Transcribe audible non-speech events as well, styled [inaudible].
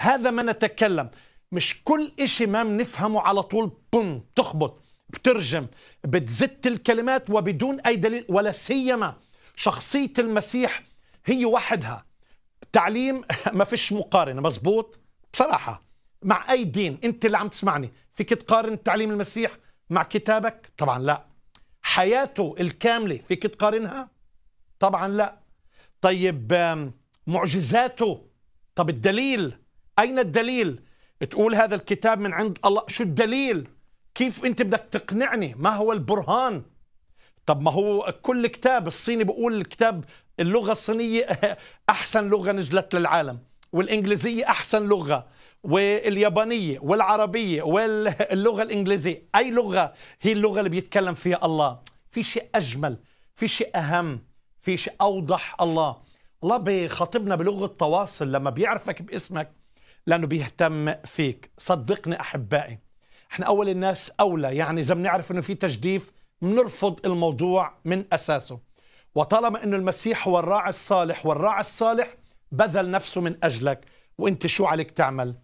هذا ما نتكلم. مش كل إشي ما بنفهمه على طول بوم تخبط بترجم بتزت الكلمات وبدون أي دليل ولا سيما شخصية المسيح هي وحدها. تعليم [laughs] ما فيش مقارنة مزبوط بصراحة مع أي دين أنت اللي عم تسمعني فيك تقارن تعليم المسيح مع كتابك؟ طبعا لا. حياته الكاملة فيك تقارنها؟ طبعا لا. طيب معجزاته؟ طب الدليل؟ أين الدليل؟ تقول هذا الكتاب من عند الله. شو الدليل؟ كيف أنت بدك تقنعني؟ ما هو البرهان؟ طب ما هو كل كتاب الصيني بقول الكتاب اللغة الصينية [laughs] أحسن لغة نزلت للعالم والإنجليزية أحسن لغة واليابانية والعربية واللغة الإنجليزية. أي لغة هي اللغة اللي بيتكلم فيها الله. في شيء أجمل في شيء أهم في شيء أوضح. الله الله بيخاطبنا بلغة تواصل لما بيعرفك باسمك لأنه بيهتم فيك. صدقني أحبائي إحنا أول الناس أولى. يعني إذا بنعرف أنه في تجديف بنرفض الموضوع من أساسه. وطالما أنه المسيح هو الراعي الصالح والراعي الصالح بذل نفسه من أجلك. وإنت شو عليك تعمل؟